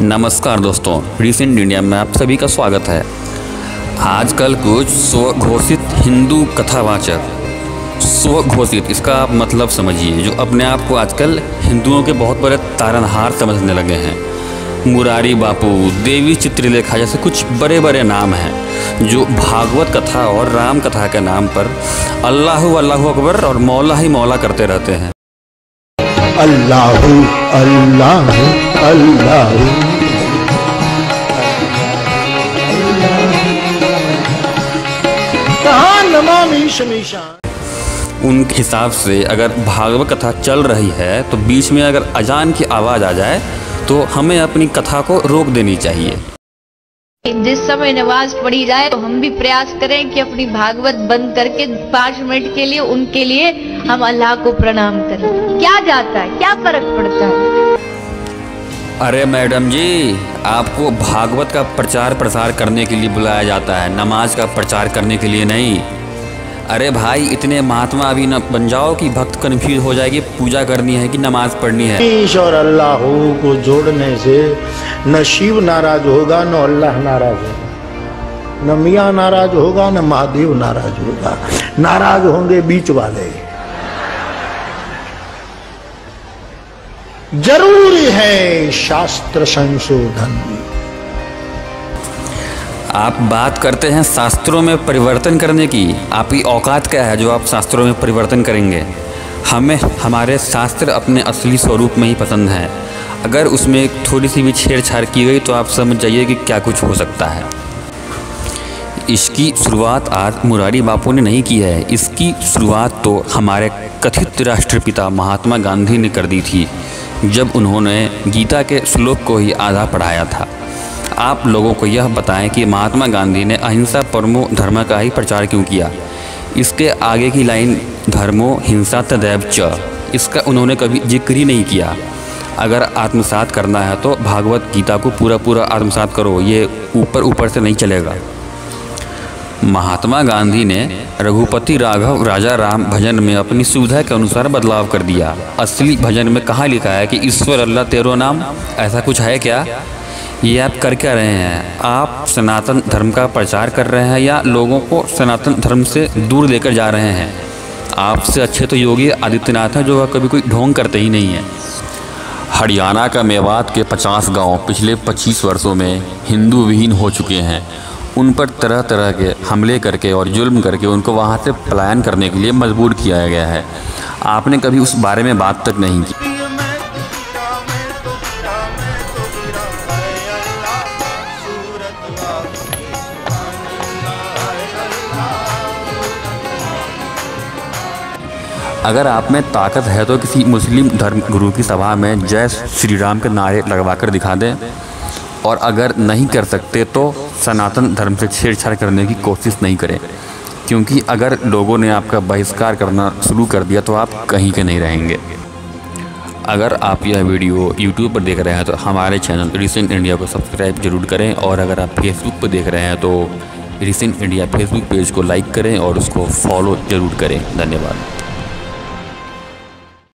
नमस्कार दोस्तों recent India में आप सभी का स्वागत है। आजकल कुछ स्वघोषित हिंदू कथावाचक, स्वघोषित, इसका आप मतलब समझिए, जो अपने आप को आजकल हिंदुओं के बहुत बड़े तारनहार समझने लगे हैं। मुरारी बापू, देवी चित्रलेखा जैसे कुछ बड़े बड़े नाम हैं, जो भागवत कथा और राम कथा के नाम पर अल्लाह अल्लाह अकबर और मौला ही मौला करते रहते हैं। अल्लाह अल्लाह अल्लाह। कहाँ नमामि शमीशान उन हिसाब से अगर भागवत कथा चल रही है तो बीच में अगर अजान की आवाज़ आ जाए तो हमें अपनी कथा को रोक देनी चाहिए। जिस समय नमाज़ पढ़ी जाए तो हम भी प्रयास करें कि अपनी भागवत बंद करके पाँच मिनट के लिए उनके लिए हम अल्लाह को प्रणाम करें। क्या जाता है? क्या फ़र्क पड़ता है? अरे मैडम जी आपको भागवत का प्रचार प्रसार करने के लिए बुलाया जाता है नमाज़ का प्रचार करने के लिए नहीं। अरे भाई इतने महात्मा अभी न बन जाओ कि भक्त कन्फ्यूज़ हो जाएगी पूजा करनी है कि नमाज़ पढ़नी है। ईश और अल्लाह को जोड़ने से न शिव नाराज़ होगा न अल्लाह नाराज़ होगा। न मियाँ नाराज़ होगा न महादेव नाराज़ होगा। नाराज़ होंगे बीच वाले। ज़रूरी है शास्त्र संशोधन। आप बात करते हैं शास्त्रों में परिवर्तन करने की। आपकी औकात क्या है जो आप शास्त्रों में परिवर्तन करेंगे? हमें, हमारे शास्त्र अपने असली स्वरूप में ही पसंद हैं। अगर उसमें थोड़ी सी भी छेड़छाड़ की गई तो आप समझ जाइए कि क्या कुछ हो सकता है। इसकी शुरुआत आज मुरारी बापू ने नहीं की है। इसकी शुरुआत तो हमारे कथित राष्ट्रपिता महात्मा गांधी ने कर दी थी। जब उन्होंने गीता के श्लोक को ही आधा पढ़ाया था। आप लोगों को यह बताएँ कि महात्मा गांधी ने अहिंसा परमो धर्म का ही प्रचार क्यों किया? इसके आगे की लाइन, धर्मो हिंसा तदैव च। इसका उन्होंने कभी ज़िक्र ही नहीं किया। अगर आत्मसात करना है तो भागवत गीता को पूरा पूरा आत्मसात करो। ये ऊपर ऊपर से नहीं चलेगा। महात्मा गांधी ने रघुपति राघव राजा राम भजन में अपनी सुविधा के अनुसार बदलाव कर दिया। असली भजन में कहाँ लिखा है कि ईश्वर अल्लाह तेरो नाम? ऐसा कुछ है क्या? ये आप कर क्या रहे हैं? आप सनातन धर्म का प्रचार कर रहे हैं या लोगों को सनातन धर्म से दूर लेकर जा रहे हैं? आपसे अच्छे तो योगी आदित्यनाथ हैं, जो कभी कोई ढोंग करते ही नहीं है। हरियाणा का मेवात के 50 गाँव पिछले 25 वर्षों में हिंदू विहीन हो चुके हैं। उन पर तरह तरह के हमले करके और जुल्म करके उनको वहाँ से पलायन करने के लिए मजबूर किया गया है। आपने कभी उस बारे में बात तक नहीं की? अगर आप में ताकत है तो किसी मुस्लिम धर्म गुरु की सभा में जय श्री राम के नारे लगवा कर दिखा दें। और अगर नहीं कर सकते तो सनातन धर्म से छेड़छाड़ करने की कोशिश नहीं करें। क्योंकि अगर लोगों ने आपका बहिष्कार करना शुरू कर दिया तो आप कहीं के नहीं रहेंगे। अगर आप यह वीडियो यूट्यूब पर देख रहे हैं तो हमारे चैनल रिसेंट इंडिया को सब्सक्राइब ज़रूर करें और अगर आप फेसबुक पर देख रहे हैं तो रिसेंट इंडिया फेसबुक पेज को लाइक करें और उसको फॉलो ज़रूर करें। धन्यवाद।